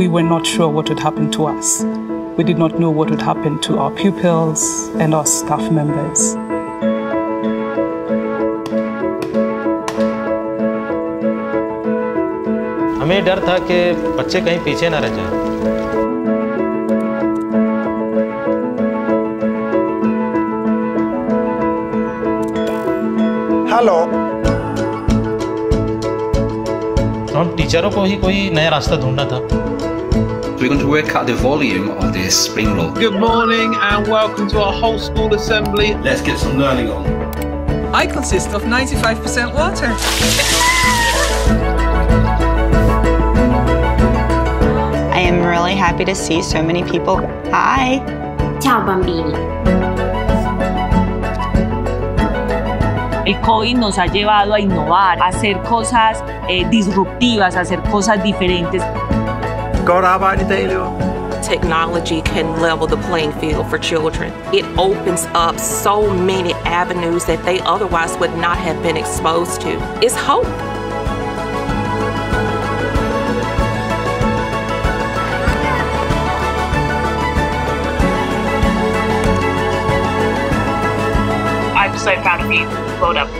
we were not sure what would happen to us. We did not know what would happen to our pupils and our staff members. हमें डर था कि बच्चे कहीं पीछे ना रह जाएँ। हेलो हम टीचरों को ही कोई नया रास्ता ढूंढना था We're going to work out the volume of this spring roll. Good morning and welcome to our whole school assembly. Let's get some learning on. I consist of 95% water. I am really happy to see so many people. Hi. Ciao bambini. El COVID nos ha llevado a innovar, a hacer cosas eh, disruptivas, a hacer cosas diferentes. God arbeide daily. Technology can level the playing field for children. It opens up so many avenues that they otherwise would not have been exposed to. It's hope. I'm so proud of you. Well done.